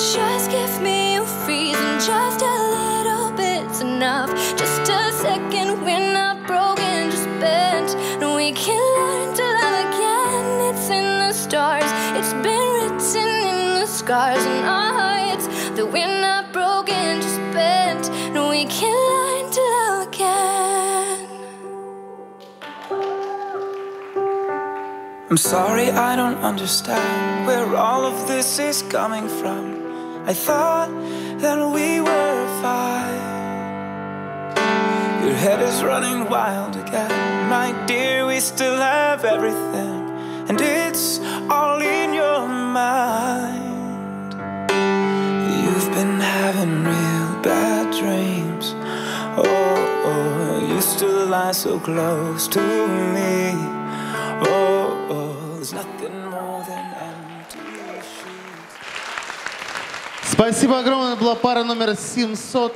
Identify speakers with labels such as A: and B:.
A: Just give me a reason, just a little bit's enough. Just a second, we're not broken, just bent. And we can learn to love again. It's in the stars, it's been written in the scars in our hearts that we're not broken, just bent. And we can learn to love again.
B: I'm sorry I don't understand where all of this is coming from. I thought that we were fine. Your head is running wild again, my dear. We still have everything, and it's all in your mind. You've been having real bad dreams. Oh, oh, you still lie so close to me. Oh, oh, there's nothing more than
C: Спасибо огромное. Была пара номер 700.